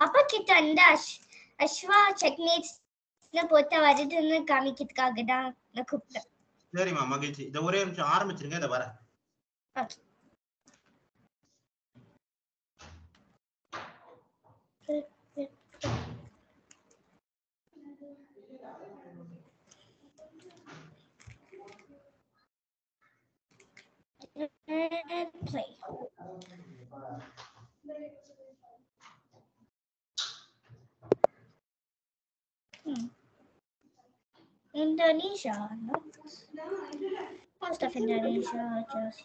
அப்பா கிட்ட அந்த அஷ் அஸ்வா செக்மேட்ஸ் போட்டு வருதுன்னு காமிக்கிறதுக்காக தான் நான் கூப்பிட்டேன் சரிம்மா மகிழ்ச்சி இதை ஒரே நிமிஷம் ஆரம்பிச்சிருங்க இதை Okay. And play. Hmm. Indonesia, no? Most of Indonesia just.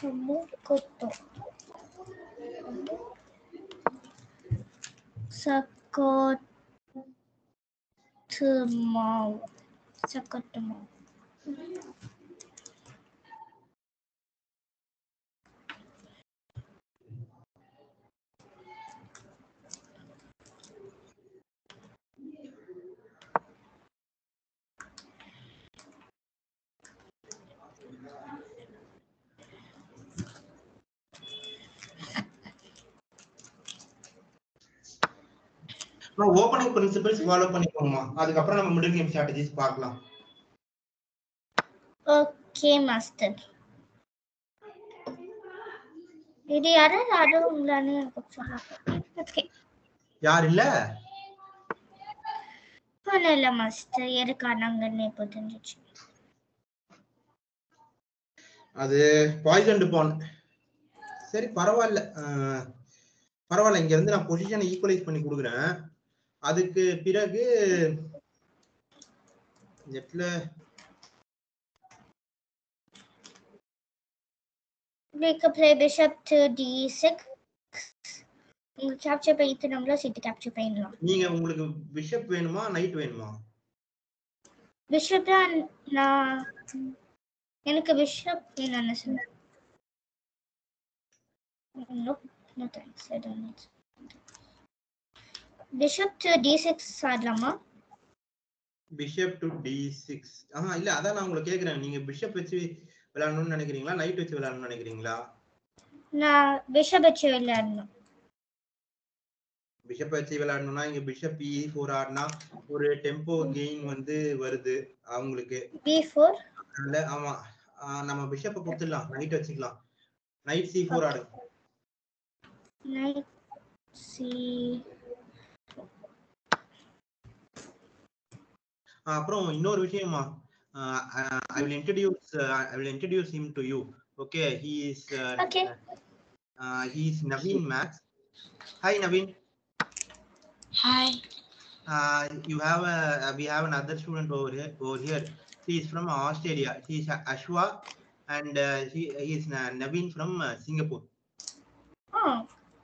Semua kotor. Sakotemau. Sakotemau. Opening principles follow பண்ணிக்கோங்கம்மா. அதுக்கப்புறம் நம்ம மிடில் கேம் ஸ்ட்ராட்டஜிஸ் பார்க்கலாம். Okay, master. இது யாராவது ஆடுவாங்களான்னு எனக்கு சொன்னாங்க. ஓகே யார் இல்ல? ஒன்றும் இல்லை மாஸ்டர் எதுக்கானாங்கன்னு இப்போ தெரிஞ்சிச்சு? அது பாய்சன் பான் சரி பரவாயில்ல. பரவாயில்ல. இங்க இருந்து நான் பொசிஷனை ஈக்குவலைஸ் பண்ணி கொடுக்குறேன். அதுக்கு பிறகு நெட்ல We could play bishop to d6. உங்களுக்கு கேப்சர் பண்ணிட்டு நம்மள சீட்டு கேப்சர் பண்ணிடலாம் நீங்க உங்களுக்கு பிஷப் வேணுமா நைட் வேணுமா பிஷப் தான் நான் எனக்கு பிஷப் வேணும்னு சொன்னேன் No, no thanks. I don't Bishop to d6 ஆடலாமா பிஷப் டு டி சிக்ஸ் ஆஹா இல்ல அதான் நான் உங்களை கேக்குறேன். நீங்க பிஷப் வச்சு விளையாடணும்னு நினைக்கிறீங்களா? நைட் வச்சு விளையாடணும்னு நினைக்கிறீங்களா? நான் பிஷப் வச்சு விளையாடணும். பிஷப் வச்சு விளையாடணும்னா இங்க பிஷப் இ ஃபோர் ஆடினா ஒரு டெம்போ கெயின் வந்து வருது அவங்களுக்கு. B4 அதனால ஆமா நம்ம பிஷப்பை கொடுத்துடலாம். நைட் வச்சுக்கலாம். நைட் சி ஃபோர் ஆடு. Knight c அப்புறம் இன்னொரு விஷயமா I will introduce I will introduce him to you okay he is Okay. He is Naveen maths hi Naveen Hi. uh, you have a uh, we have another student over here over here he is from australia he is ashwa and uh, he, he is Na- naveen from uh, singapore oh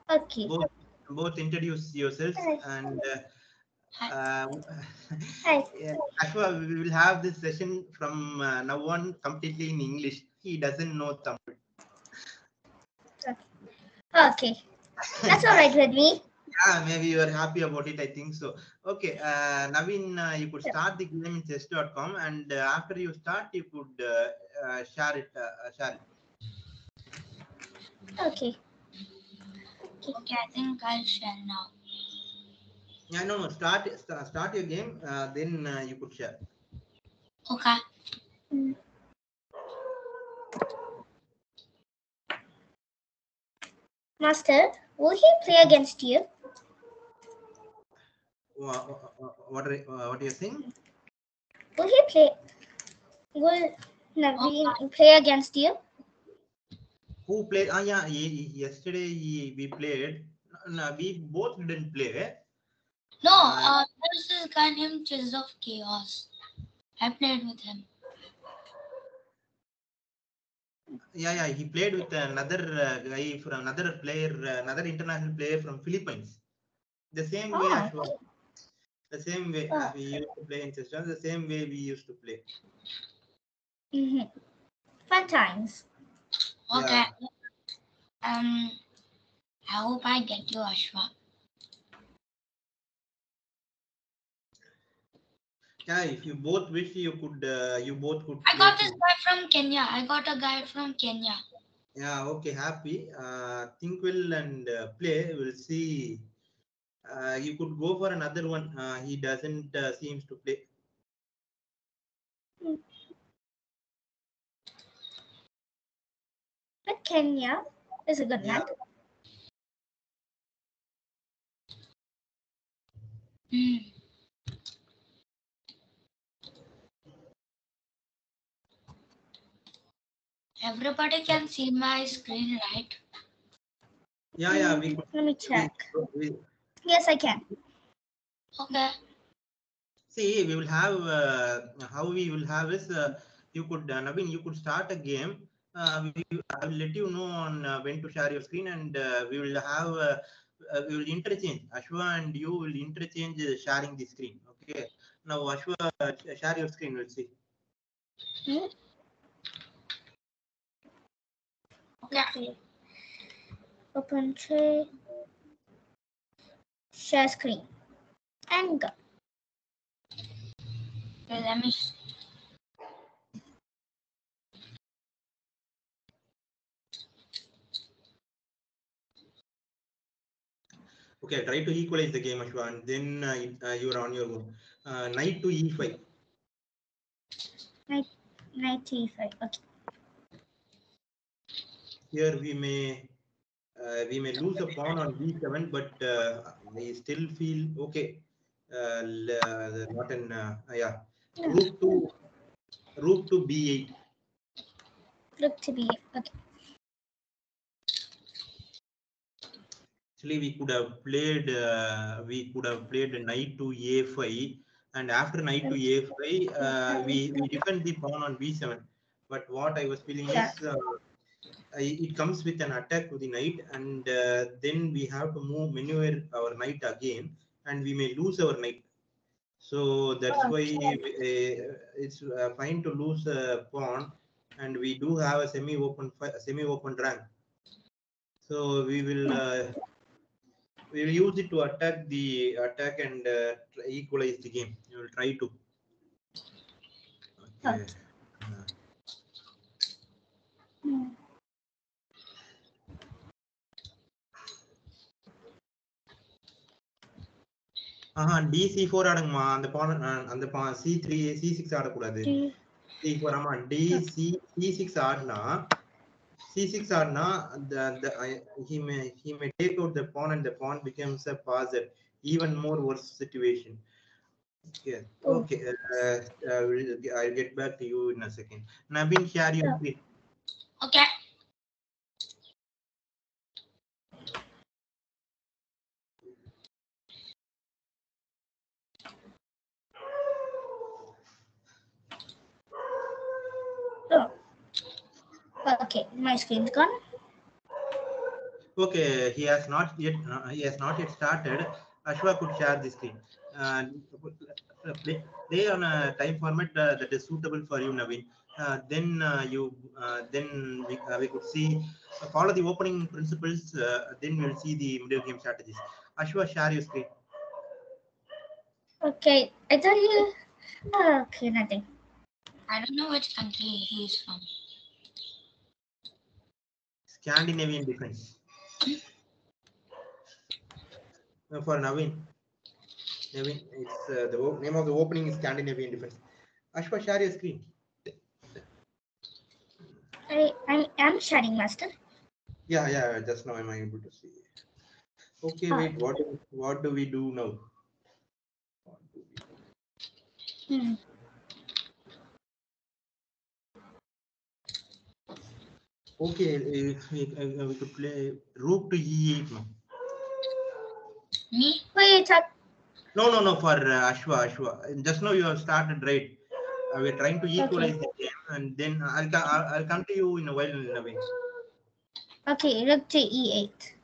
okay both both introduce yourselves Hi. and uh, Hi. uh, hi. ashwa we will have this session from uh, now on completely in english. He doesn't know tamil. Okay. That's all right with me. Yeah maybe you are happy about it i think so. Okay uh, naveen uh, you could start the game in chess.com and uh, after you start you could uh, uh, share it uh, share it. Okay. Okay, I think I'll share now. Yeah no no start st- start your game uh, then uh, you could share. Okay. master will he play against you? Wha- wha- what are, uh, what are you saying? Will he play will Naveen play against you? Who played ah yeah ye- ye- yesterday he, we played no, we both didn't play No, Uh, there's this guy named Chess of Chaos. I played with him. yeah yeah he played with another uh, guy from another player uh, another international player from philippines the same way Ah, as well. the same way uh, we used to play in chess the same way we used to play Mm-hmm. fun times Okay. Um, I hope I get you, Ashwa. Yeah, if you both wish, you could, uh, you both could. I got this too. guy from Kenya. I got a guy from Kenya. Yeah, okay, happy. Uh, think will and uh, play. We'll see. Uh, you could go for another one. Uh, he doesn't uh, seems to play. But Kenya is a good Yeah. map. Hmm. Everybody can see my screen, right? Yeah, yeah, we could. Let me check. We, Yes, I can. Okay. see, we will have uh, how we will have is uh, you could uh, Naveen, you could start a game. Uh, we, I will let you know on uh, when to share your screen, and uh, we will have uh, uh, we will interchange. Ashwa and you will interchange uh, sharing the screen. Okay. Now, Ashwa, uh, share your screen. We'll see. Hmm? Okay. Okay. Open tray. Share screen. And go. Okay, let me. Okay, try to equalize the game, Ashwa, and then uh, it- uh, you're on your own. Uh, knight to e5. Knight knight to e5. Okay. Here we may uh, we may lose a pawn on b7, but uh, we still feel okay. Uh, uh, not an uh, yeah. Rook to rook to b8. Look to be okay. Actually, we could have played uh, we could have played knight to a5, and after knight to a5, uh, we we defend the pawn on b7. But what I was feeling Yeah. is. Uh, it comes with an attack to the knight and uh, then we have to move maneuver our knight again and we may lose our knight so that's why uh, it's uh, fine to lose a pawn and we do have a semi open semi open rank. So we will uh, we will use it to attack the attack and uh, equalize the game. We will try to. Okay. Uh, ஆஹா DC four ஆடுங்கம்மா. அந்த பாலம் அந்த C three C six ஆடக்கூடாது. C four ஆமா. D C C six ஆடினா C six ஆடினா the he may he take out the pawn and the pawn becomes a passer even more worse situation okay I get back to you in a second Naveen share you okay Okay, my screen's gone. Okay, he has not yet uh, he has not yet started. Ashwa could share the screen. Uh, uh, play, play on a time format uh, that is suitable for you, Naveen. Uh, then uh, you uh, then we, uh, we could see uh, follow the opening principles. Uh, then we'll see the middle game strategies. Ashwa, share your screen. Okay, I thought you. Oh, okay, nothing. I don't know which country he's from. Scandinavian defense. For Naveen. Naveen, it's uh, the name of the opening is Scandinavian defense. Ashwa, share your screen. I I am sharing master. Yeah, yeah, just now am I able to see. Okay, Ah. wait, what do, what do we do now? What do we do? Hmm. Okay, uh, we could play rook to e8 now. Me? Wait, No, no, no, for uh, Ashwa, Ashwa. Just now you have started right. Uh, we're trying to equalize the game and then I'll, I'll, I'll come to you in a while in a way. okay, rook to e8.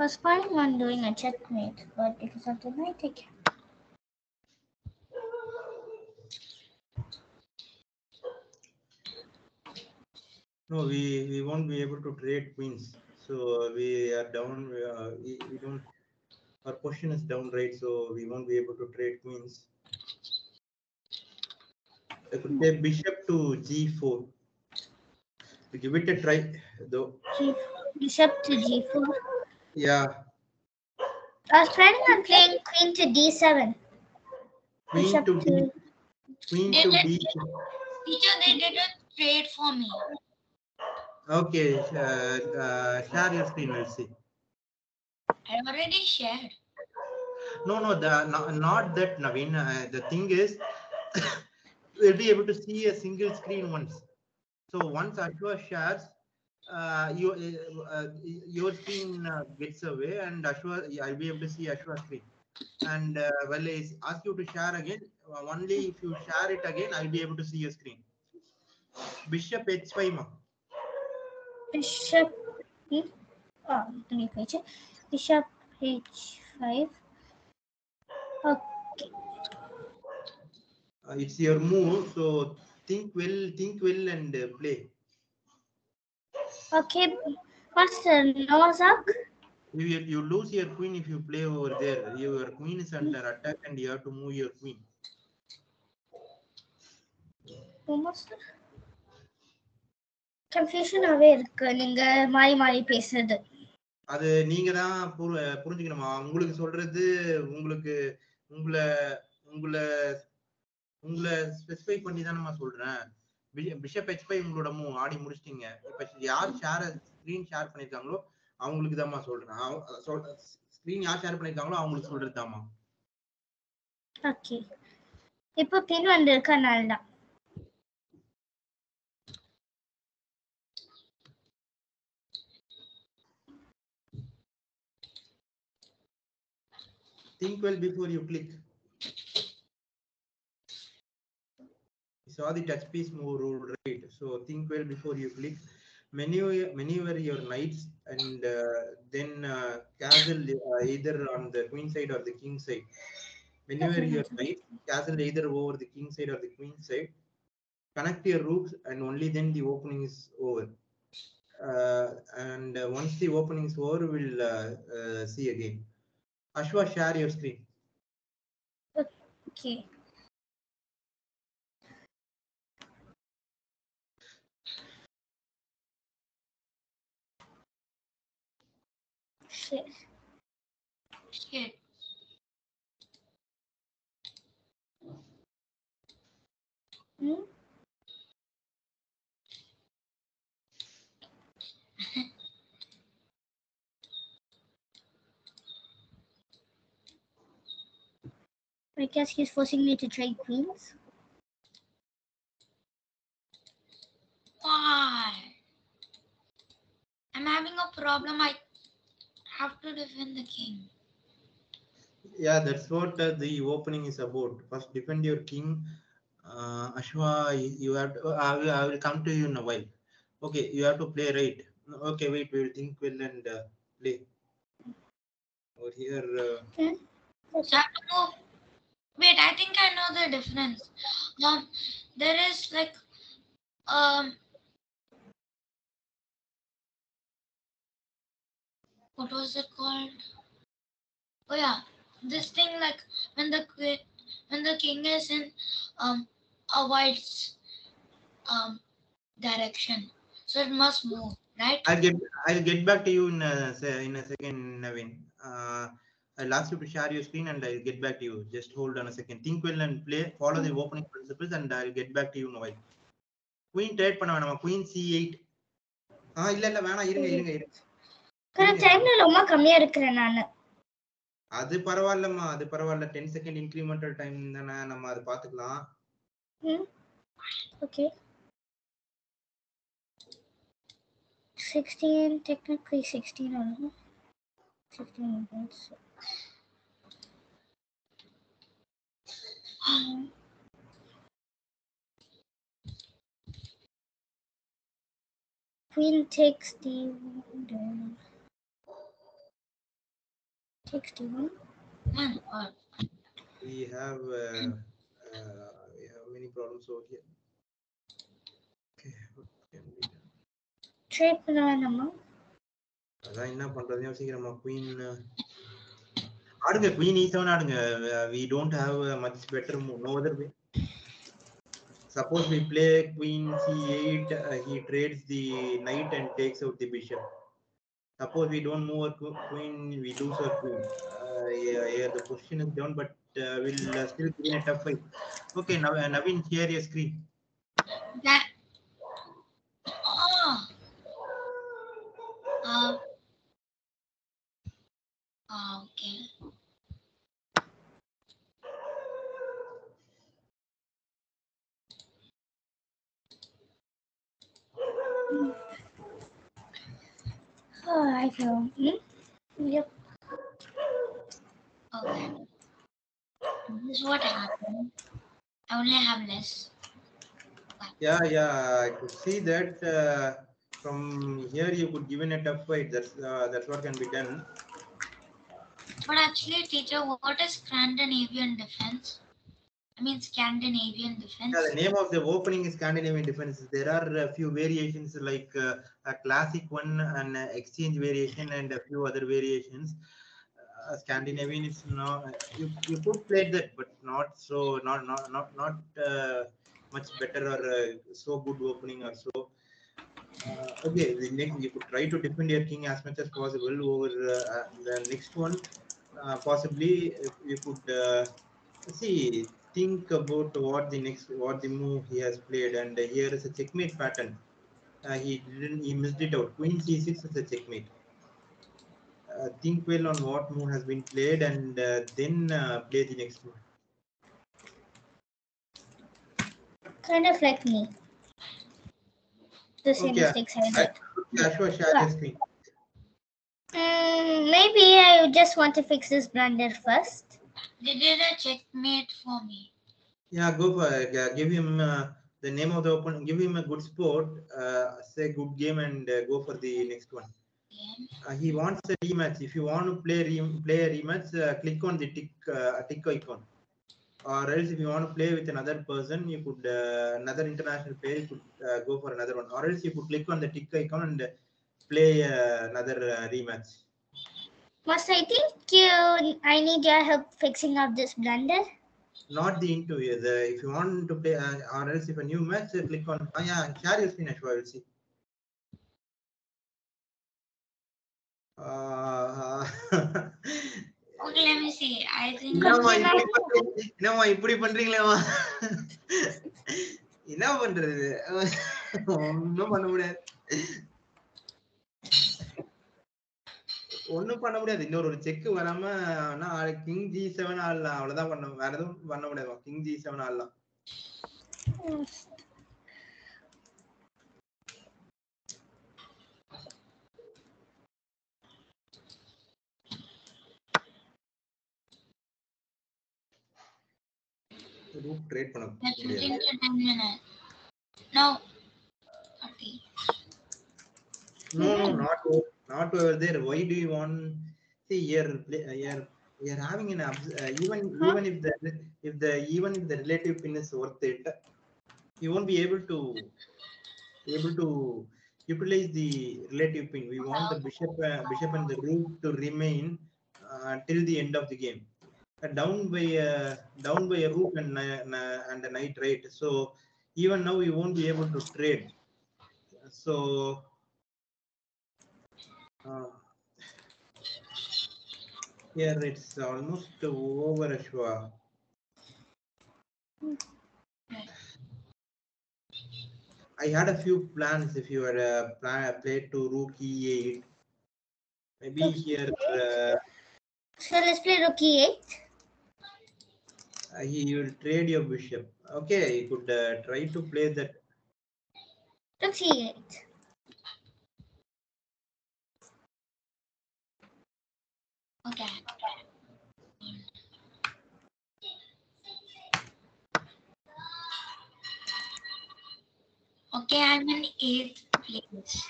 Was planning on doing a checkmate, but because of the knight, I can't. No, we, we won't be able to trade queens. So we are down, we, uh, we, we don't, our position is down right, so we won't be able to trade queens. I could play bishop to g4. We give it a try, though. Bishop to g4. Yeah, I was planning on playing queen to d7. queen Bishop to d, queen to d. Teacher, they did a trade for me. Okay, uh, uh, share your screen, we'll see. I already shared. No, no, the no, not that Naveen. Uh, the thing is, we'll be able to see a single screen once. So once Ashwa shares, uh, you, uh, uh, your screen uh, gets away, and Ashwa, I'll be able to see Ashwa's screen. And uh, well, I ask you to share again. Uh, only if you share it again, I'll be able to see your screen. Bishop h5 ma. Bishop. Hmm? Oh, let me page. Bishop h5. Okay. Uh, it's your move, so think well, think well, and uh, play. Okay. Master Nozak. You, you lose your queen if you play over there. Your queen is under attack and you have to move your queen. கன்ஃபியூஷனாவே இருக்கு நீங்க மாறி மாறி பேசுறது அது நீங்க தான் புரு- புரிஞ்சுக்கணுமா உங்களுக்கு சொல்றது உங்களுக்கு உங்களை உங்களை உங்களை ஸ்பெசிஃபை பண்ணி தான் நான் சொல்றேன் பிஷப் ஹெச்பை உங்களோட மூ ஆடி முடிச்சிட்டீங்க. இப்ப யார் ஷேர் ஸ்கிரீன் ஷேர் பண்ணிருக்காங்களோ அவங்களுக்கு தாம்மா சொல்றேன். ஸ்கிரீன் யார் ஷேர் பண்ணிருக்காங்களோ அவங்களுக்கு சொல்றது தாம்மா ஓகே இப்போ பின் வந்திருக்கனால தான் think well before you click. Saw the touch piece move rule, right? So think well before you click. Maneuver, maneuver your knights and uh, then uh, castle uh, either on the queen side or the king side. Maneuver your knights, castle either over the king side or the queen side. Connect your rooks and only then the opening is over. Uh, and uh, once the opening is over, we'll see again. Ashwa, share your screen. Okay shit. Shit. Hmm? I guess he's forcing me to trade queens. Why? I'm having a problem. I have to defend the king. Yeah, that's what uh, the opening is about. First, defend your king. Uh, Ashwa, you- you have to, I, will, I will come to you in a while. Okay, you have to play right. Okay, wait, we will think well and uh, play. Over here, uh, So I have to move. Wait, I think I know the difference. Um, there is like um. What was it called? Oh yeah, this thing like when the queen, when the king is in um a white's um direction, so it must move, right? I'll get I'll get back to you in a, se- in a second, Naveen. Uh, I'll ask you to share your screen and I'll get back to you. Just hold on a second. Think well and play. Follow the opening principles and I'll get back to you in a while. Queen trade பண்ண வேணாமா Queen C8. ஆ இல்ல இல்ல வேணாம் இருங்க இருங்க இருங்க correct டைம்ல ரொம்ப கம்மியா இருக்கிறேன் நானு அது பரவாயில்லம்மா அது பரவாயில்ல டென் செகண்ட் இன்க்ரிமெண்டல் டைம் தானே நம்ம அது பாத்துக்கலாம் Okay. 16, technically 16 or no? 16 minutes. Queen takes the. 61. Man, or We have uh, uh, we have many problems over here. Okay, what can we do? Trade பண்ண வேணாமா அதான் என்ன பண்றது யோசிக்கிறோமா குயின் ஆடுங்க குயின் ஈ செவன் ஆடுங்க we don't have much better no other way suppose we play queen C eight he trades the knight and takes out the bishop suppose we don't move our queen we lose our queen uh, yeah, yeah the position is down but uh, we'll uh, still win a tough fight okay now navin share your screen that. Oh. Uh, ah, okay. Hmm? Yep. Okay. This is what happened. I only have less. yeah yeah i could see that uh, from here you could given a tough fight that's uh, that's what can be done But actually, teacher, what is Scandinavian defense? I mean, Scandinavian defense. Yeah, the name of the opening is Scandinavian defense. There are a few variations like uh, a classic one, an exchange variation, and a few other variations. Uh, Scandinavian is not you, you could play that, but not so not not not not uh, much better or uh, so good opening or so. Uh, okay, the next you could try to defend your king as much as possible over uh, the next one. Possibly, you could see think about what the next what the move he has played and here is a checkmate pattern uh, he didn't he missed it out queen c6 is a checkmate uh, think well on what move has been played and uh, then uh, play the next move Kind of like me. The same Okay. mistakes I did. Ashwa share the screen Mm, maybe I just want to fix this blunder first. They did a checkmate for me. yeah go for it uh, give him uh, the name of the opponent give him a good sport uh, say good game and uh, go for the next one uh, he wants a rematch. If you want to play re- play a rematch, uh, click on the tick uh, tick icon. Or else, if you want to play with another person, you could uh, another international player. You could uh, go for another one. Or else, you could click on the tick icon and play uh, another uh, rematch. Must I think you, I need your help fixing up this blunder? Not the interview. The if you want to play, uh, or else if a new match, uh, click on. Uh, yeah, share your screen. Ashwa, I will see. Uh, Okay, let me see. I think என்னம்மா இப்படி பண்றீங்க? என்னம்மா இப்படி பண்றீங்களேம்மா என்ன பண்றது ஒண்ணும் பண்ண முடியாது ஒண்ணும் பண்ண முடியாது. இன்னொரு ஒரு செக் வராம கிங் ஜி செவன் ஆடலாம் அவ்வளவுதான் பண்ண வேற எதுவும் பண்ண முடியாது கிங் ஜி செவன் ஆடலாம் ரூட் ட்ரேட் பண்ண முடியாது. 15 to 10 minutes. No. Okay. No, no, not over, there. Why do you want? See, you're you're you're having an abs- uh, even even if the if the even if the relative pin is worth it, you won't be able to able to utilize the relative pin. We want the bishop uh, bishop and the rook to remain uh, till the end of the game. Uh, down by uh, down by a rook and uh, and a knight, right? So even now we won't be able to trade. So uh, here it's almost over, Ashwa. I had a few plans if you were uh, plan, play to rook e8. Maybe Rook here uh, So let's play rook e8. uh, he will trade your bishop. Okay, you could uh, try to play that. Rook e8. Okay. Okay, I'm in eighth place.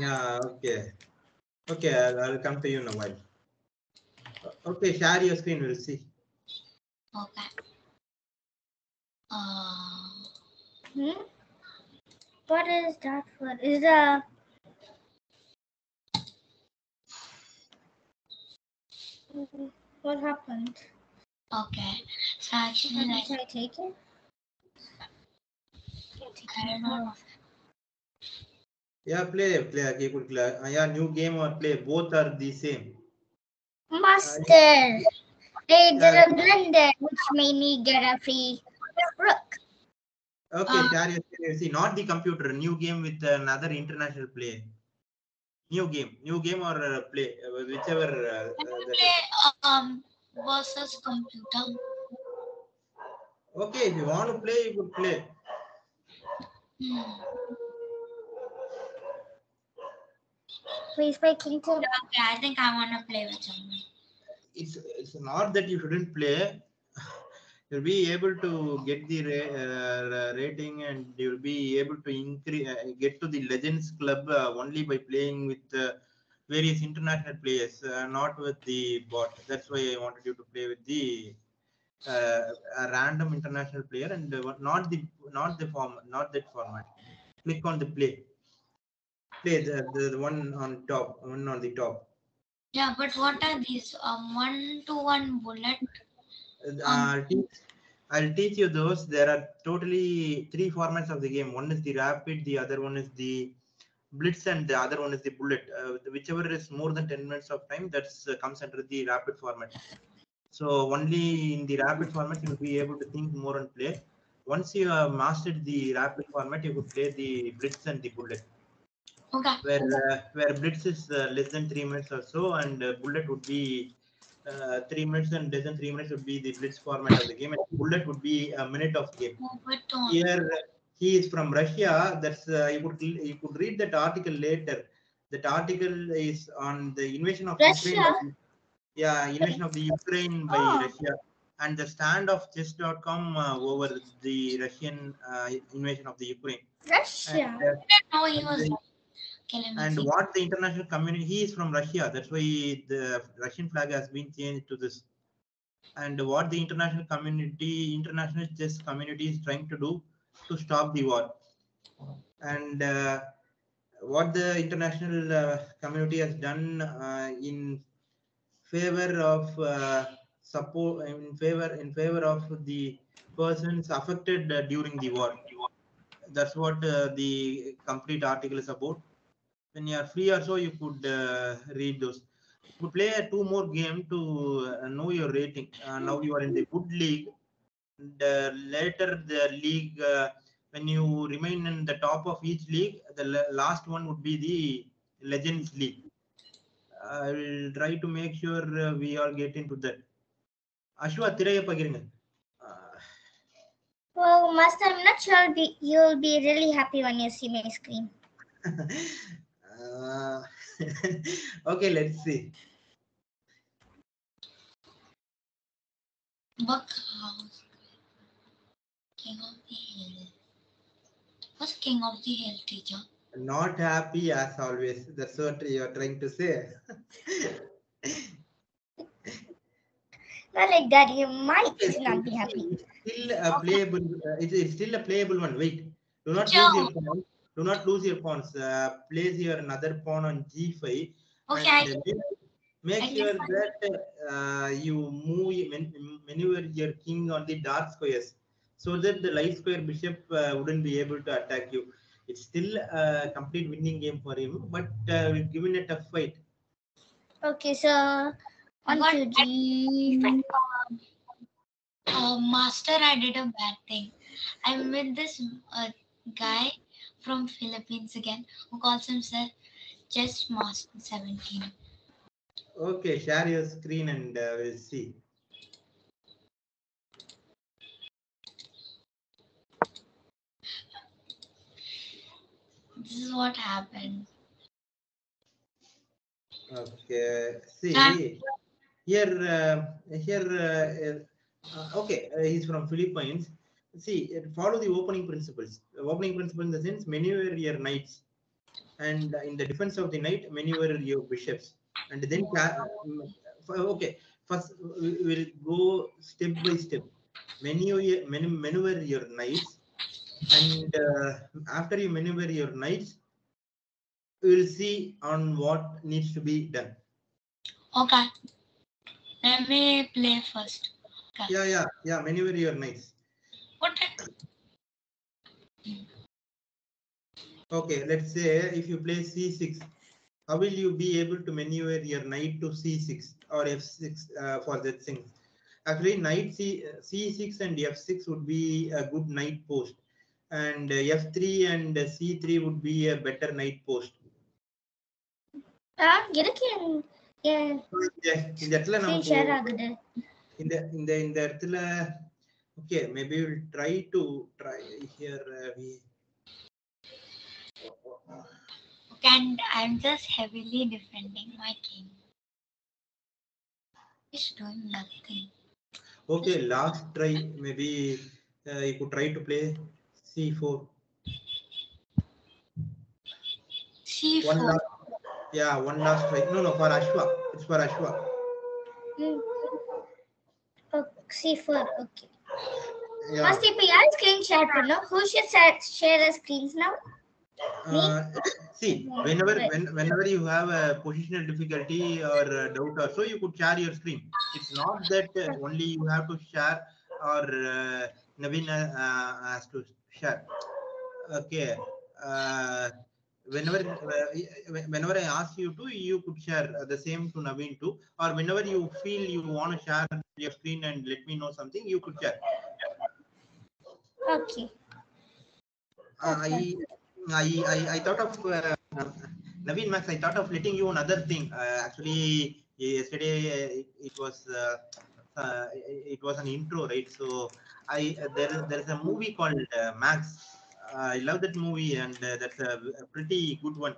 Yeah, okay. Okay, I'll, I'll come to you in a while. Okay, share your screen. We'll see. Okay. Uh, Hmm? What is that for? Is the what happened? okay. So actually, like, Can I take it? Yeah, play, play. Okay, good. Uh, yeah, new game or play. Both are the same. Master. They did a blunder which made me get a free rook. Okay, Ah. share. See, not the computer. New game with another international play. New game, new game or uh, play, uh, whichever. Uh, uh, play um versus computer? Okay, if you want to play, you could play. Please play Kingdom. Okay, I think I want to play with someone. It's it's not that you shouldn't play. You'll be able to get the ra- uh, rating and you'll be able to increase uh, get to the Legends Club uh, only by playing with uh, various international players, uh, not with the bot. That's why I wanted you to play with the a random international player and uh, not the not the form not that format. Click on the play. Play the, the, the one on top, one on the top. Yeah, but what are these? Um, one to one bullet. Uh, I'll teach, I'll teach you those. There are totally three formats of the game. One is the rapid, the other one is the blitz, and the other one is the bullet. Uh, whichever is more than 10 minutes of time, that uh, comes under the rapid format. So only in the rapid format you'll be able to think more and play. Once you have mastered the rapid format, you could play the blitz and the bullet. Okay. Where uh, where blitz is uh, less than three minutes or so, and uh, bullet would be uh, three minutes, and less than three minutes would be the blitz format of the game, and bullet would be a minute of game. Here he is from Russia. That's uh, you could you could read that article later. That article is on the invasion of Ukraine. Russia? by- Yeah, invasion of the Ukraine by Oh. Russia and the stand of chess.com uh, over the Russian uh, invasion of the Ukraine. Russia. And, uh, No, he was. And Okay, and what the international community he is from russia that's why the russian flag has been changed to this and what the international community international chess community is trying to do to stop the war and uh, what the international uh, community has done uh, in favor of uh, support in favor in favor of the persons affected uh, during the war. That's what uh, the complete article is about. When you are free or so you could uh, read those. Could play two more game to know your rating. Now you are in the good league. And later the league when you remain in the top of each league the la- last one would be the legends league i will try to make sure uh, we all get into that ashwa திரையை பகிருங்க Uh, Well, Master, I'm not sure I'll be, you'll be really happy when you see my screen. uh, okay let's see Buck House. King of the Hill. What's King of the Hill, teacher? Not happy as always. That's what you are trying to say. Not like that, you might It's not be happy. still a playable uh, it's, it's still a playable one. Wait. Do not Yeah. lose your pawn do not lose your pawns uh, place your another pawn on g5 Okay, and make, I sure that uh, you move man- maneuver your king on the dark squares so that the light square bishop uh, wouldn't be able to attack you it's still a complete winning game for him but uh, we've given a tough fight Okay, so on What- to G5. uh, master, I did a bad thing. I met this uh, guy from Philippines again who calls himself Chess Master 17. okay share your screen and uh, we'll see This is what happened. Okay. See Ah. here, uh, here. Uh, uh, okay, uh, he's from Philippines. See, uh, follow the opening principles. The opening principle in the sense, many were your knights. and in the defense of the knight many were your bishops and then f- okay first we will go step by step maneuver many maneuver your knights and uh, after you maneuver your knights we will see on what needs to be done Okay. Let me play first. yeah yeah yeah maneuver your knights What? Okay, let's say if you play c6, how will you be able to maneuver your knight to c6 or f6 uh, for that thing? Actually, knight c c6 and f6 would be a good knight post, and uh, f3 and uh, c3 would be a better knight post. ஆ இருக்கு என் என் So, இந்த இந்த இடத்துல screen share நமக்கு ஆகுது இந்த இந்த இந்த இடத்துல okay maybe we'll try to try here uh, we Okay, and I'm just heavily defending my king. He's doing nothing. okay last try maybe uh, you could try to play C4. C4. One last, yeah, one last try. No, no, for Ashwa. It's for Ashwa. Mm. C4, okay. Yeah. be. if screen share, no? who should share the screens now? Uh, see, whenever when, whenever you have a positional difficulty or doubt or so, you could share your screen. It's not that uh, only you have to share or uh, Naveen uh, uh has to share. Okay. Uh, whenever uh, whenever I ask you to, you could share the same to Naveen too. Or whenever you feel you want to share your screen and let me know something, you could share. Okay. Uh, I, I, I, I thought of uh, Naveen Max. I thought of letting you another thing. Uh, actually, yesterday it, it was uh, it was an intro, right? So I uh, there is there is a movie called uh, Max. Uh, I love that movie, and that's a, a, pretty good one.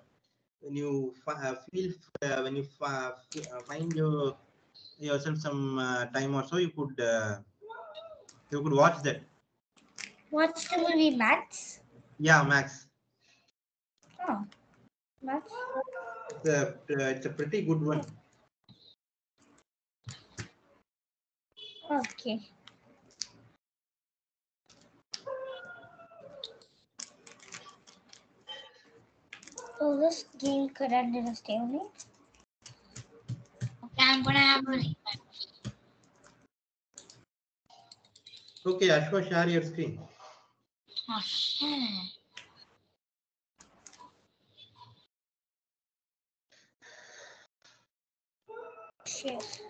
When you feel when you find your yourself some time or so, you could you could watch that. Watch the movie Max? Yeah, Max. Oh, Max. It's a, it's a pretty good one. Okay. So this game could end in a stalemate. Okay, I'm gonna have a rematch. Okay, Ashwa, share your screen. Oh shit. Shit.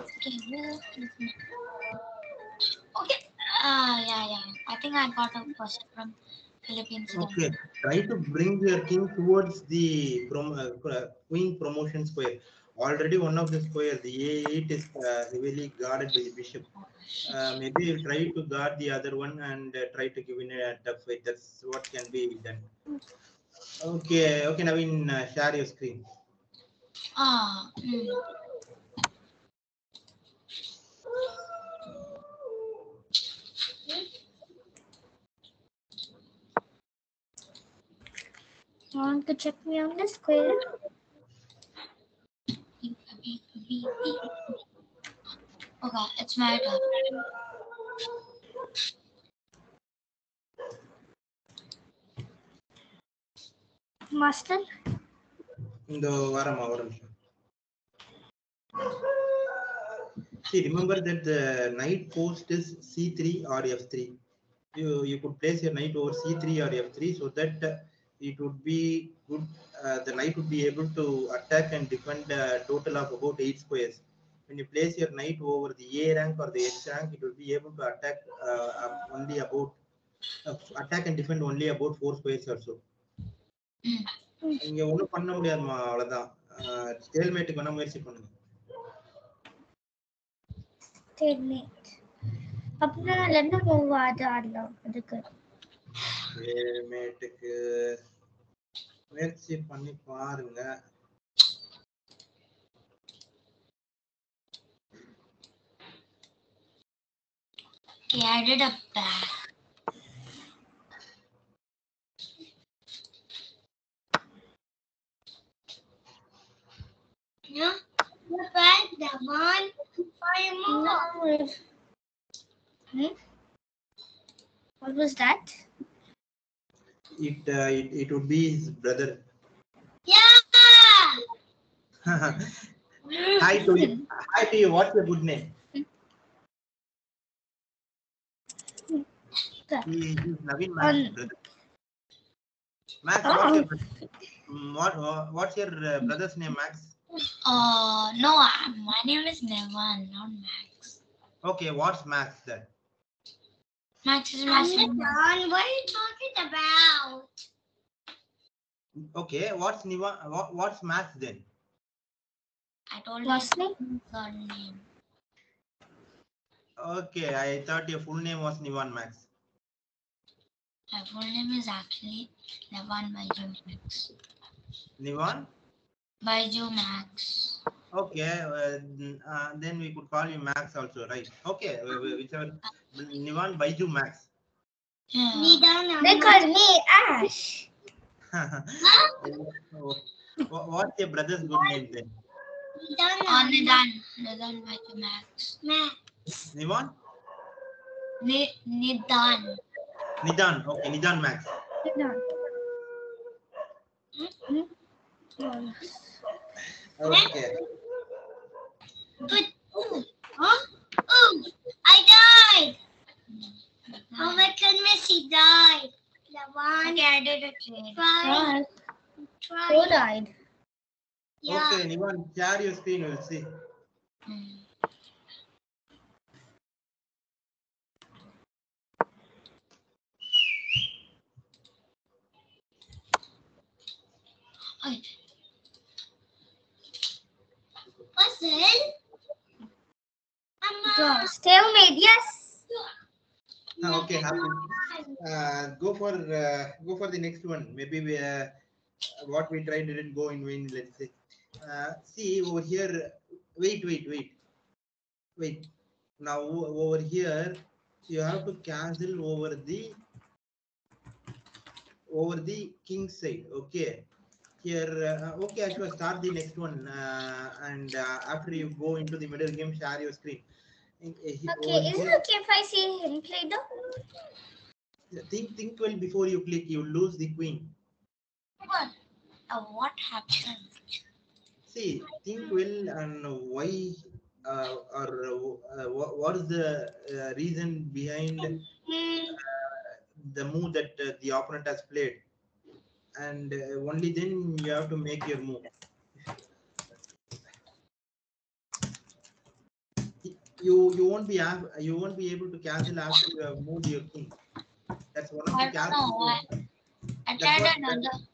Okay, where is. Okay. Ah, yeah, yeah. I think I got a person from Philippines. Okay, try to bring your king towards the prom, uh, queen promotion square. Already one of the square, the A8 is uh, heavily guarded by the bishop. Oh. Uh, maybe you try to guard the other one and uh, try to give in a tough fight. That's what can be done. Okay, okay, Naveen, uh, share your screen. Ah, mm. you want to check me on the square? Okay, it's my turn. Master? No, Varama, Varama. See, remember that the knight post is c3 or f3. You, you could place your knight over c3 or f3 so that it would be good. Uh, the knight would be able to attack and defend a total of about eight squares. When you place your knight over the A rank or the H rank, it will be able to attack uh, uh, only about uh, attack and defend only about four squares or so. Mm. ஒண்ணும் பண்ண முடியாதுமா அவ்வளவுதான் ஸ்டேல்மேட்டுக்கு வேணா முயற்சி பண்ணுங்க. அப்படின்னா என்ன move ஆடு ஆடலாம் அதுக்கு ஸ்டேல்மேட்டுக்கு முயற்சி பண்ணி பாருங்க. the bag, the What was that? It, uh, it it would be his brother. Yeah. Hi to you. Hi to you. What's your good name? He, he's Naveen Um, Max brother. Max, what's your, mm, what, what- what's your uh, brother's name, Max? Uh, no, my name is Navan, not Max. Okay, what's Max then? Max is my son. What are you talking about? Okay, what's Niva? What, what's Max then? I told Last you name? name. Okay, I thought your full name was Nivan Max. My full name is actually Navan Baiju Max. Nivan? Baiju Max. Okay, uh, uh, then we could call you Max also, right? Okay, wh- wh- whichever. Nivan Baiju Max. Yeah. They called me Ash. Oh, wha- what's your brother's good name then? Uh, Nidan. Nidan Baiju Max. Nivan? Ni- Nidan. Nidan. Okay, Nidan Max. No. Hmm? Okay. But, huh? Oh, I died. Oh my goodness, he died. Navan. Okay, I did it. Try. Try. Who died? Yeah. Okay, Nivan, share your screen, we'll see. Okay. Puzzle? Yeah. Yes. Okay. Uh, go for uh, go for the next one. Maybe we, uh, what we tried didn't go in vain. Let's say. Uh, see over here. Wait, wait, wait, wait. Now over here, you have to cancel over the over the king side. Okay. Here, uh, okay, Ashwa, start the next one. Uh, and uh, after you go into the middle game, share your screen. Over Okay, is it okay if I see him play the? think think well before you click you lose the queen What? Uh, what happened? see think well and why uh, or uh, what, what is the uh, reason behind uh, the move that uh, the opponent has played and uh, only then you have to make your move you you won't be you won't be able to castle after you have moved your king that's one of the. I That's another.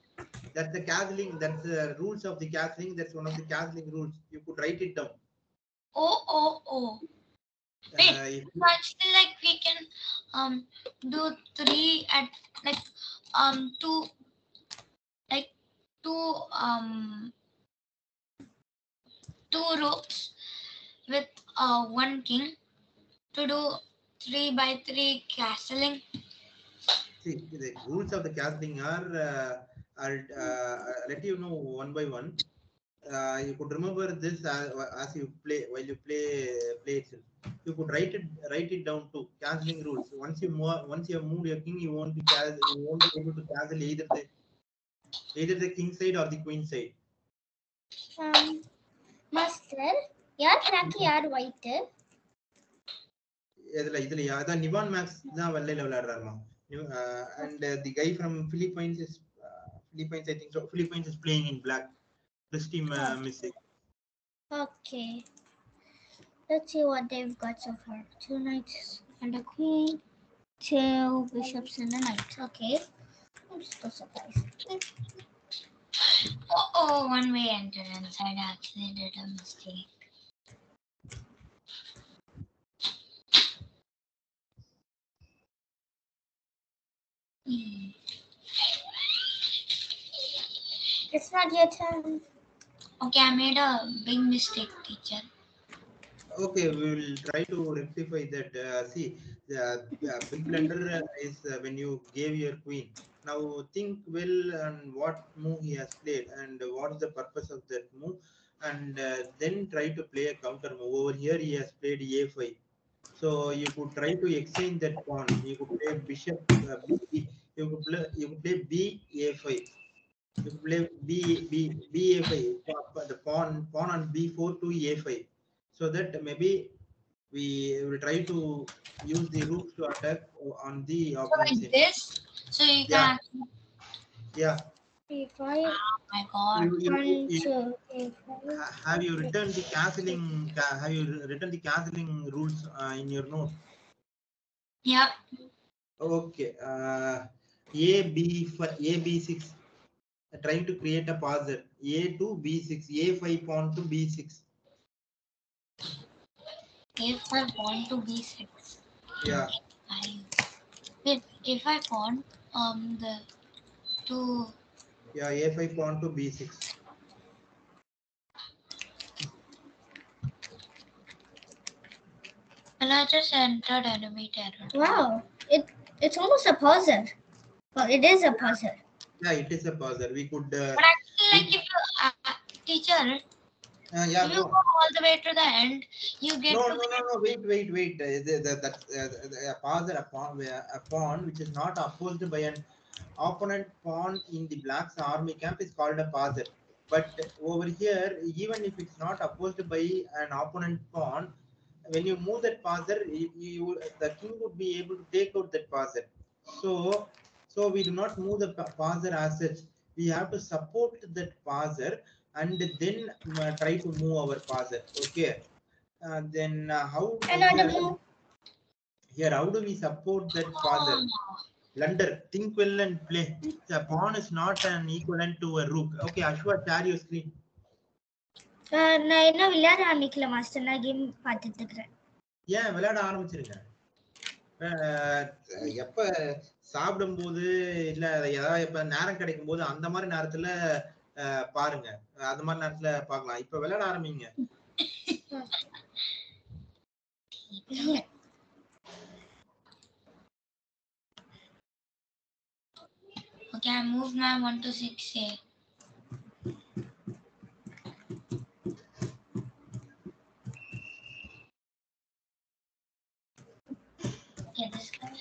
that's the castling that's the rules of the castling that's one of the castling rules you could write it down Oh, oh, oh. Wait. uh, if- But still, like, we can um do three at like um two like two um two ropes with uh one king to do three by three castling. see the rules of the castling are uh, i'll uh, let you know one by one. Uh, you could remember this as, as you play while you play play itself. You could write it write it down too castling rules. Once you move once you have moved your king you won't be you won't be able to castle either the either the king side or the queen side. Um, master, யார் black யார் white? இதுல இதுல அதான் Nivan Max தான் வெள்ளையில விளையாடுறாருமா and the guy from Philippines is Philippines I think so Philippines is playing in black Christie mistake Okay. Let's see what they've got so far. Two knights and a queen. Two bishops and a knight. Okay. I'm so surprised. Oh, oh, one way entrance. I actually did a mistake. It's not your turn. Okay, I made a big mistake, teacher. Okay, we will try to rectify that. Uh, see, the uh, big blunder is uh, when you gave your queen. Now think well on what move he has played and what is the purpose of that move. and uh, then try to play a counter move. Over here, he has played a5. So you could try to exchange that pawn. You could play bishop. Uh, B. You could play you could play B A5. You could play B B B A5. The pawn pawn on B4 to a5. So that maybe we will try to use the rook to attack on the So like this. So you Yeah. can. Yeah. A5, Oh my god. You, you, one, you, two, A5. Ha- have you written the castling ca- have you written the castling rules uh, in your note Yeah. okay uh, a b for a b6 uh, trying to create a passer a to b6 a5 pawn to b6 If I pawn to b6. yeah I wait. If I pawn um the to yeah a5 pawn to b6 and I just entered enemy territory. Wow, it it's almost a puzzle. Well, it is a puzzle. yeah it is a puzzle. we could uh, But actually, like if you uh, teacher, uh, yeah if you no. go all the way to the end, you get No, to no, no, no, wait, wait, wait. Uh, the, the, that, uh, the- a passer, a pawn, a pawn which is not opposed by an opponent pawn in the black's army camp is called a passer. But over here, even if it's not opposed by an opponent pawn, when you move that passer, you, you the king would be able to take out that passer. So, so we do not move the passer as such. We have to support that passer and then uh, try to move our passer. Okay. Uh, then uh, how here how do we support that passer? Blunder. Think well and play. The pawn is not an equivalent to a rook. Okay, Ashwa, share your screen. நான் என்ன விளையாட ஆரம்பிக்கல master நான் game பார்த்துட்டு இருக்கிறேன் ஏன் விளையாட ஆரம்பிச்சிருங்க எப்ப சாப்பிடும்போது இல்ல ஏதாவது எப்ப நேரம் கிடைக்கும் போது அந்த மாதிரி நேரத்துல பாருங்க அந்த மாதிரி நேரத்துல பார்க்கலாம் இப்ப விளையாட ஆரம்பிங்க Okay, I moved my one to six A. Okay, this guy.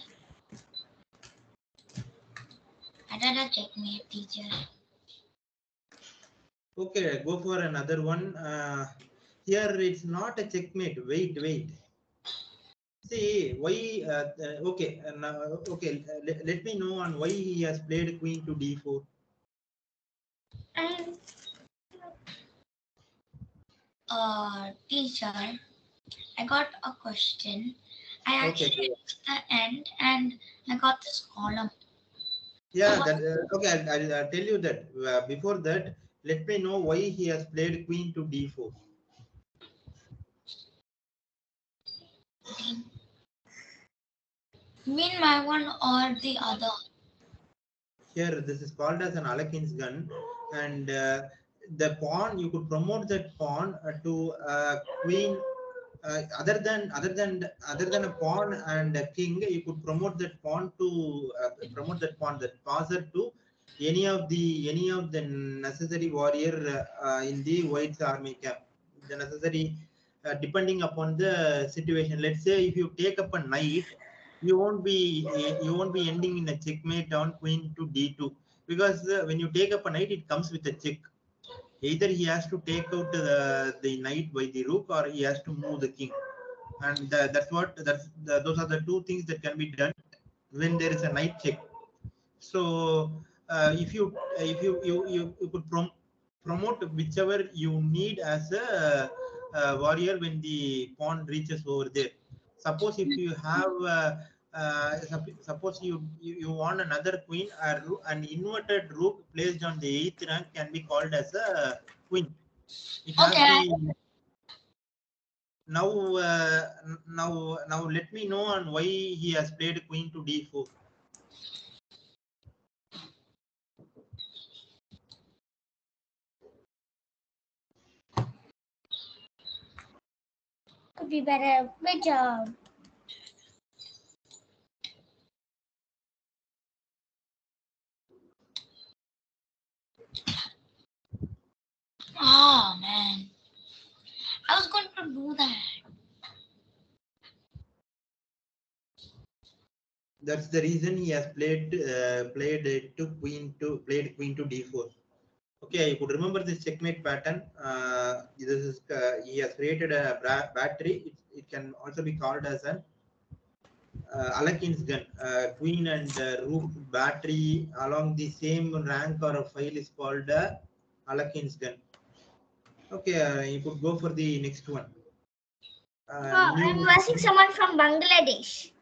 I did a checkmate, teacher. Okay, go for another one. Uh, here it's not a checkmate. Wait, wait. See why? Uh, uh, okay, uh, now, okay. Let, let me know on why he has played queen to d4. And Uh, teacher, I got a question. I Okay, actually go. reached the end and I got this column. Yeah, that, uh, okay. I'll, I'll, uh tell you that. Uh, before that, let me know why he has played queen to d4. Mean my one or the other? Here, this is called as an Alekhine's gun, and uh, the pawn you could promote that pawn uh, to uh, queen. Uh, other than other than other than a pawn and a king, you could promote that pawn to uh, promote that pawn that passer to any of the any of the necessary warrior uh, in the white's army camp. The necessary depending upon the situation. Let's say if you take up a knight, you won't be you won't be ending in a checkmate on queen to d2 because uh, when you take up a knight, it comes with a check. Either he has to take out the, the knight by the rook or he has to move the king. And uh, that's what that's the, those are the two things that can be done when there is a knight check. So uh, if you if you you you, you could prom- promote whichever you need as a, uh warrior when the pawn reaches over there. Suppose if you have uh, sup- suppose you, you you want another queen, or an inverted rook placed on the eighth rank can be called as a queen. It Okay. now, uh, now, now, let me know on why he has played queen to d4. could be better. Good job. Oh man. I was going to do that. That's the reason he has played uh, played to queen to played queen to d4. Okay, you could remember this checkmate pattern. Uh, this is uh, he has created a battery. It, it can also be called as an uh, Alekhine's gun. Uh, queen and uh, rook battery along the same rank or a file is called uh, Alekhine's gun. Okay, uh, you could go for the next one. Uh, Oh, I'm watching someone from Bangladesh.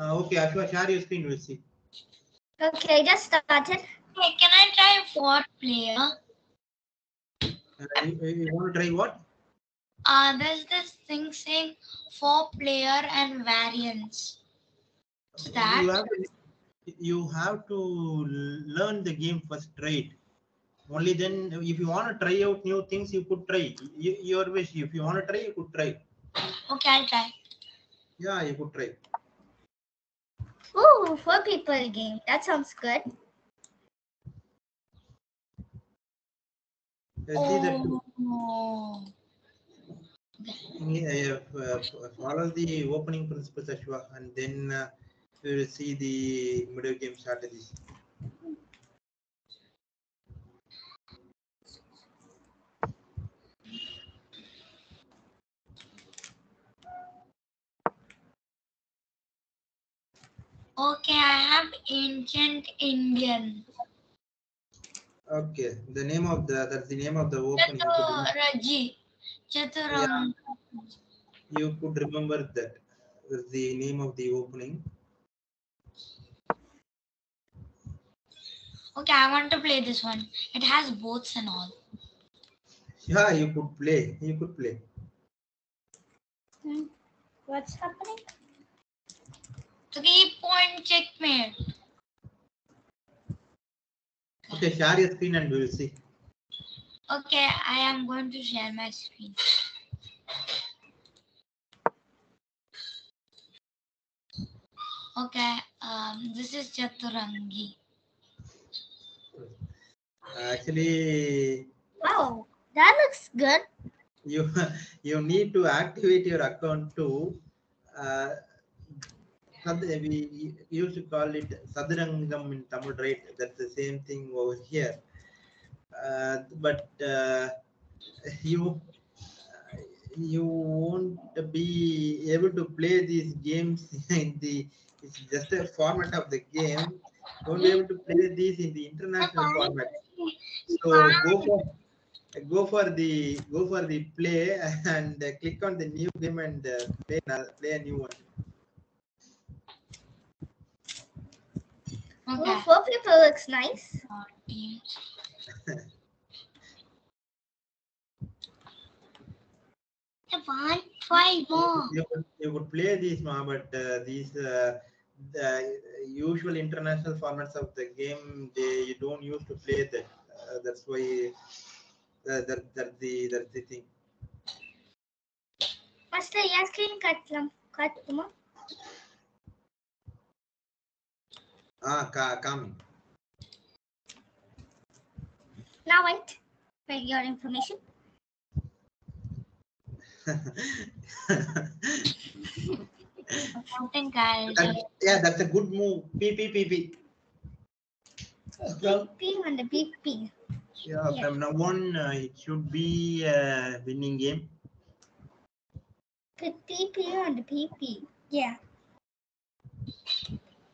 Uh, okay, Ashwa, share your screen. We'll see. Okay, I just started. Hey, can I try fourth player? Uh, you, you want to try what? Uh, there's this thing saying four player and variants. What's that? You have, to, you have to learn the game first, right? Only then, if you want to try out new things, you could try. You, your wish. If you want to try, you could try. Okay, I'll try. Yeah, you could try. Ooh, four people game. That sounds good. Uh, See that Oh. uh, uh, follow the opening principles, Ashwa, and then uh, we will see the middle game strategies. Okay, I have ancient Indian. Okay, the name of the that's the name of the opening. You could, rem- Chaturangji. You could remember that. That's the name of the opening. Okay, I want to play this one. It has boats and all. Yeah, you could play. You could play. Hmm. What's happening? Three point checkmate. Okay, share your screen and we will see. Okay, I am going to share my screen. Okay, um, this is Chaturangi. Actually, Wow, that looks good. you you need to activate your account to. Uh, sad- we used to call it Sadarangam in Tamil, right? That's the same thing over here. Uh, but uh, you you won't be able to play these games in the it's just a format of the game. Won't be able to play these in the international format. So go for go for the go for the play and uh, click on the new game and uh, play play a new one. Ooh, Okay. four people looks nice. Fourteen. Come on, try more. You could, you could play these, ma, but uh, these uh, the usual international formats of the game they you don't use to play that. Uh, that's why uh, that that's the that's the thing. Master, your screen cut cut Ah, ca- coming. Now wait for your information. Something guys. That- yeah, that's a good move. P P P P. From, PP and the PP. yeah, Yeah. from now on, uh, it should be a winning game. The PP and the PP. Yeah.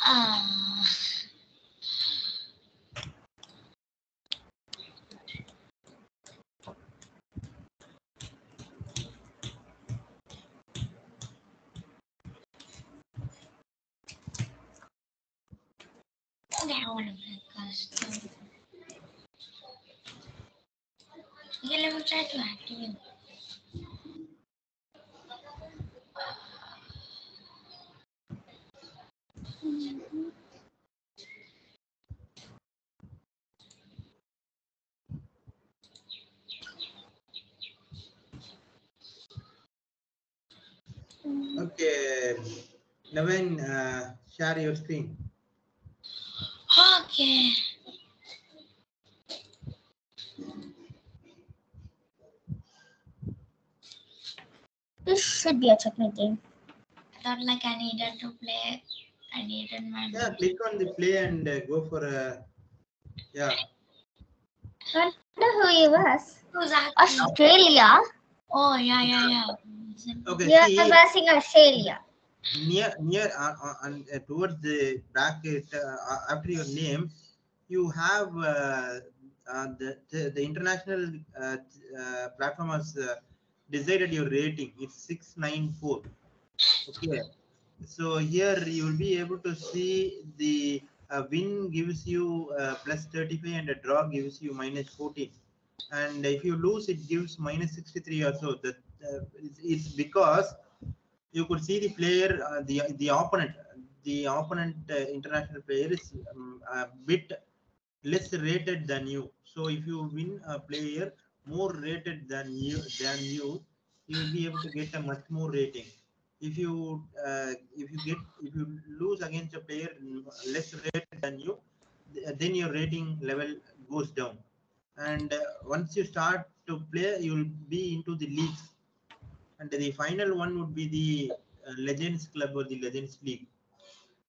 Ah. Play custom. Okay, let me try to activate. Okay, Naveen, uh, share your screen. Okay. This should be a checkmate game. I thought like I needed to play. I needed my. Yeah, click on the play and uh, go for a. Yeah, I wonder who he was. Who's that? Australia. Oh yeah, yeah, yeah. okay. Yeah, see, versing Australia. Near near uh, uh, uh, towards the bracket uh, after your name you have uh, uh, the, the the international uh, uh, platform has uh, decided your rating. It's 694 okay. So here you will be able to see the uh, win gives you uh, plus 35 and a draw gives you minus 14 and if you lose it gives minus 63 or so that uh, it's, it's because you could see the player, uh, the the opponent, the opponent uh, international player is um, a bit less rated than you. So if you win a player more rated than you than you, you will be able to get a much more rating. If you uh, if you get if you lose against a player less rated than you, th- then your rating level goes down. And uh, once you start to play, you will be into the leagues and the final one would be the uh, legends club or the legends league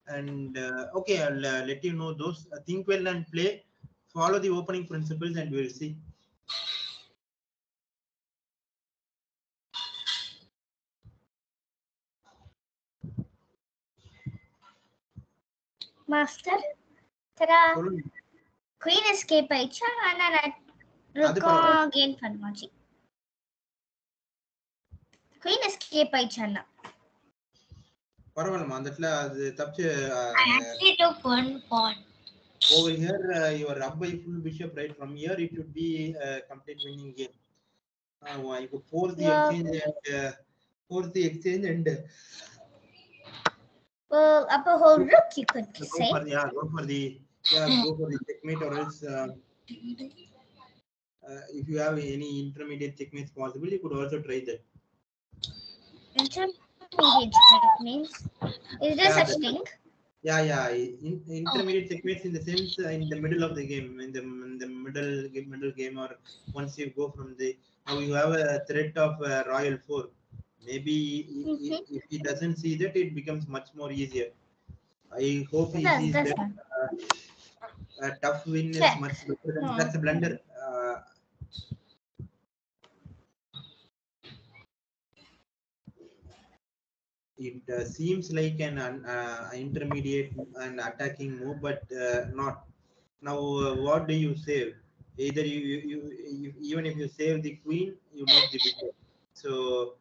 and uh, okay i'll uh, let you know those uh, think well and play follow the opening principles and we'll see master தரா சொல்லுங்க. Queen escape ஆயிடுச்சா ஆனா நான் அது பரவாயில்ல. ருக்கம் gain பண்ணுமாச்சு pawn. over here uh, your up by full bishop right from here it should be a complete winning game uh, you could force the Yeah. exchange and uh, force the exchange and uh, well அப்போ whole rook you could go say for yeah go for the yeah go for the checkmate or else uh, uh, if you have any intermediate checkmates possible you could also try that intermediate checkmates is there Yeah, such thing Yeah, yeah. In, intermediate checkmates in the sense uh, in the middle of the game, in the in the middle game, middle game, or once you go from the now you have a threat of uh, royal fork. Maybe i- i- Mhm. if he doesn't see that, it becomes much more easier. I hope he That's- sees that's that. fine. Uh, a tough win is much better. Than, No. That's a blunder. Uh, it uh, seems like an uh, intermediate and attacking move, but uh, not. Now, uh, what do you save? Either you, you, you, you even if you save the queen, you lose the bishop. So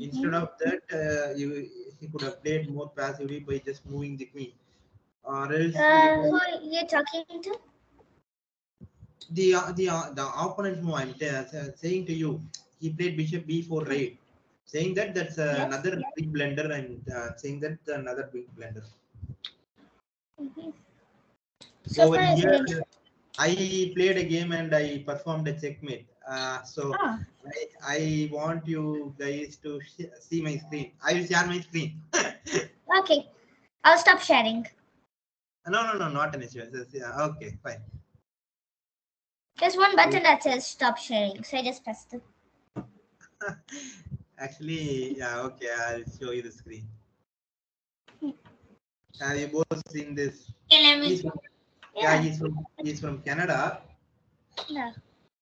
instead of that, uh, you he could have played more passively by just moving the queen, or else uh, you- who you're talking to the uh, the uh, the opponent who I'm saying to you, he played bishop b4 right. Saying that that's uh, another big blunder, and uh, saying that another big blunder. Mhm. so Over far it's here, I played a game and I performed a checkmate. Uh, so ah, I, I want you guys to see my screen. I will share my screen. okay I'll stop sharing no, no, no, not an issue. Yeah, Okay, fine. there's one button that says stop sharing so I just pressed it Actually, yeah, okay, I'll show you the screen. Hmm. Have you both seen this? Okay, let me He's from, yeah, yeah he's from he's from Canada. Yeah.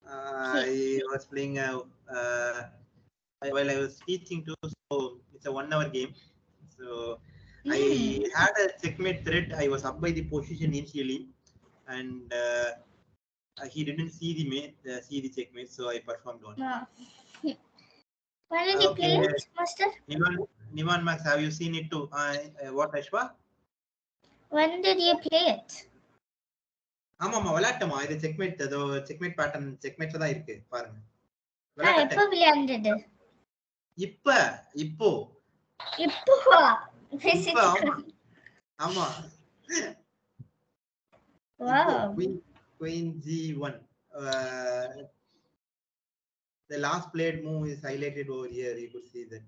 Uh, I was playing uh, uh, while I was teaching too, so it's a one-hour game. So Mm. I had a checkmate threat. I was up by the position initially, and uh, he didn't see the mate, uh, see the checkmate, so I performed one. No. When play Okay. it, Master? Nivan, Nivan Max, have you seen it too? Uh, uh, what Ashwa? When did you play it? ஆமா ஆமா விளையாட்டமா இது checkmate ஏதோ checkmate pattern செக்மேட்ல தான் இருக்கு பாருங்க எப்போ விளையாண்டது இப்ப இப்போ இப்போ ஆமா ஆமா Queen G1. Uh, the last played move is highlighted over here. You could see that.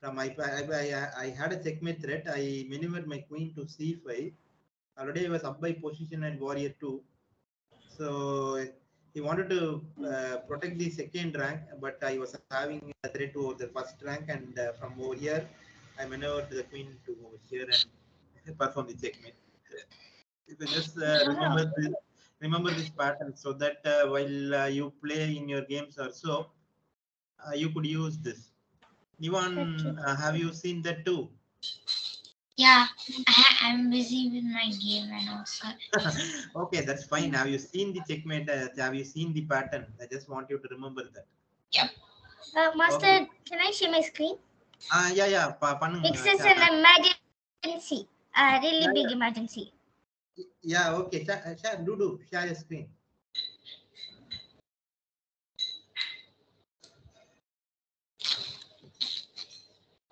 From I, I, I, had a checkmate threat. I maneuvered my queen to c5. Already I was up by position and warrior 2. So he wanted to uh, protect the second rank, but I was having a threat over the first rank. And uh, from over here, I maneuvered the queen to over here and perform the checkmate. You can just uh, remember this, remember this pattern so that uh, while uh, you play in your games or also, uh, you could use this. Nivan, uh, have you seen that too? Yeah, I, am busy with my game and also. okay, that's fine. Have you seen the checkmate? Uh, have you seen the pattern? I just want you to remember that. Yep. Uh, master, okay. can I share my screen? Ah, uh, yeah, yeah. Pa this is an emergency, a really yeah, big yeah. emergency. Yeah, okay. Share, share, uh, do, do. Share your screen.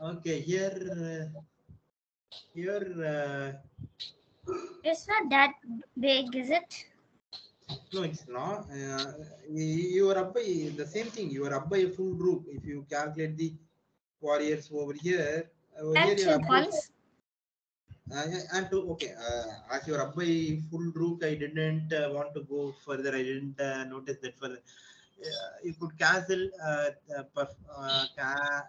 Okay, here, uh, here, uh, It's not that big, is it? No, it's not. Uh, y- you are up by the same thing. You are up by a full rook. If you calculate the warriors over here, over And here you two are up by- pawns. Uh, and two. Okay. Uh, as you are up by full rook, I didn't uh, want to go further. I didn't uh, notice that further. Uh, you could castle. Uh, uh, uh,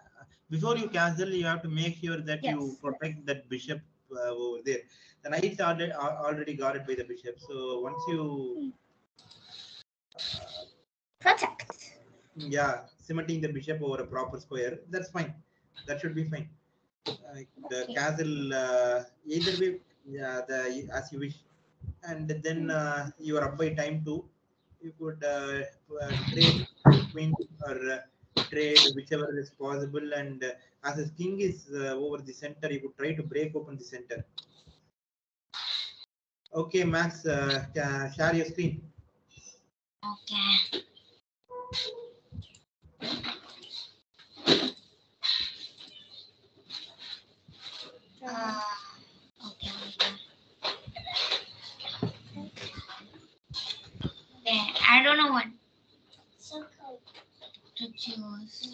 before you castle, you have to make sure that you protect that bishop uh, over there. The knight's already already guarded by the bishop. So once you Protect. yeah cementing the bishop over a proper square that's fine that should be fine uh, the Okay. castle uh, either way yeah the as you wish and then uh, you are up by time too you could uh, uh, trade queen or uh, trade whichever is possible and uh, as his king is uh, over the center he would try to break open the center okay max uh, share your screen okay okay, okay. okay. I don't know what 有是